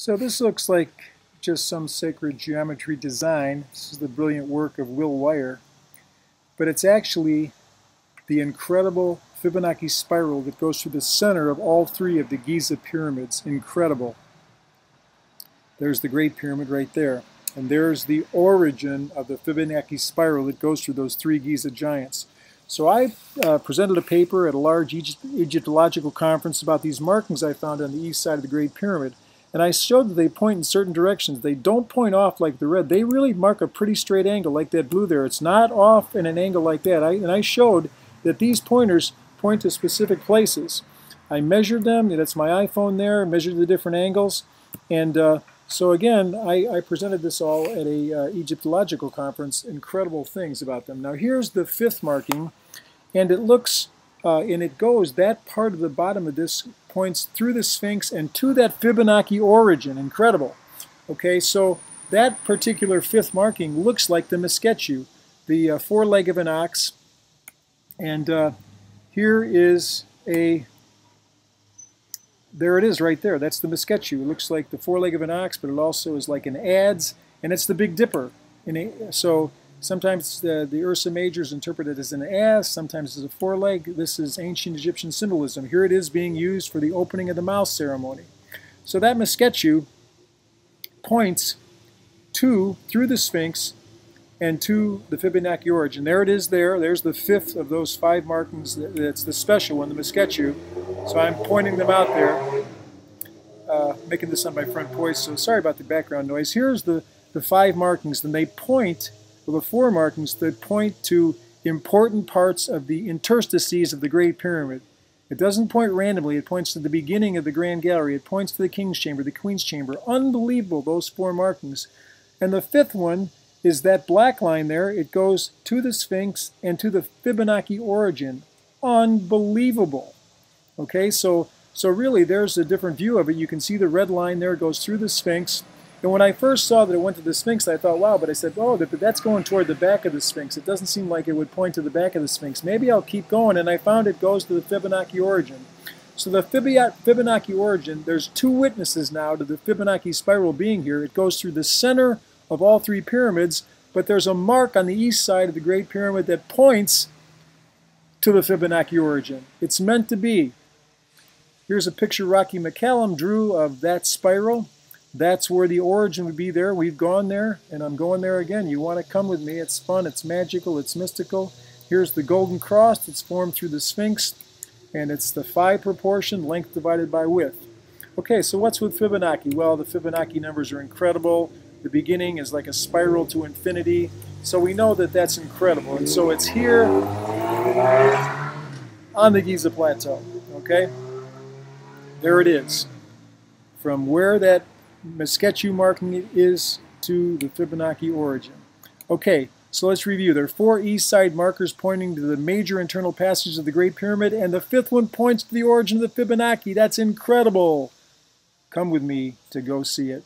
So this looks like just some sacred geometry design. This is the brilliant work of Will Wire. But it's actually the incredible Fibonacci spiral that goes through the center of all three of the Giza pyramids. Incredible. There's the Great Pyramid right there. And there's the origin of the Fibonacci spiral that goes through those three Giza giants. So I uh, presented a paper at a large Egypt Egyptological conference about these markings I found on the east side of the Great Pyramid. And I showed that they point in certain directions. They don't point off like the red. They really mark a pretty straight angle like that blue there. It's not off in an angle like that. I, and I showed that these pointers point to specific places. I measured them. That's my iPhone there. Measured the different angles. And uh, so again, I, I, presented this all at a uh, Egyptological conference. Incredible things about them. Now here's the fifth marking. And it looks uh, and it goes, that part of the bottom of this points through the Sphinx and to that Fibonacci origin. Incredible. Okay, so that particular fifth marking looks like the Mesketu, the uh, foreleg of an ox. And uh, here is a, there it is right there. That's the Mesketu. It looks like the foreleg of an ox, but it also is like an adze, and it's the Big Dipper. A, so Sometimes the, the Ursa Major is interpreted as an ass, sometimes as a foreleg. This is ancient Egyptian symbolism. Here it is being used for the opening of the mouth ceremony. So that Mesketu points to, through the Sphinx, and to the Fibonacci origin. There it is there. There's the fifth of those five markings. That's the special one, the Mesketu. So I'm pointing them out there, uh, making this on my front voice, so sorry about the background noise. Here's the, the five markings, and they point the four markings that point to important parts of the interstices of the Great Pyramid. It doesn't point randomly. It points to the beginning of the Grand Gallery. It points to the King's Chamber, the Queen's Chamber. Unbelievable, those four markings. And the fifth one is that black line there. It goes to the Sphinx and to the Fibonacci origin. Unbelievable. Okay, so so really there's a different view of it. You can see the red line there goes through the Sphinx and when I first saw that it went to the Sphinx, I thought, wow, but I said, oh, that's going toward the back of the Sphinx. It doesn't seem like it would point to the back of the Sphinx. Maybe I'll keep going, and I found it goes to the Fibonacci origin. So the Fibonacci origin, there's two witnesses now to the Fibonacci spiral being here. It goes through the center of all three pyramids, but there's a mark on the east side of the Great Pyramid that points to the Fibonacci origin. It's meant to be. Here's a picture Rocky McCollum drew of that spiral. That's where the origin would be there. We've gone there, and I'm going there again. You want to come with me. It's fun, it's magical, it's mystical. Here's the golden cross that's formed through the Sphinx, and it's the phi proportion, length divided by width. Okay, so what's with Fibonacci? Well, the Fibonacci numbers are incredible. The beginning is like a spiral to infinity. So we know that that's incredible. And so it's here on the Giza Plateau, okay? There it is. From where that Mesketu marking is to the Fibonacci origin. Okay, so let's review. There are four east side markers pointing to the major internal passages of the Great Pyramid, and the fifth one points to the origin of the Fibonacci. That's incredible. Come with me to go see it.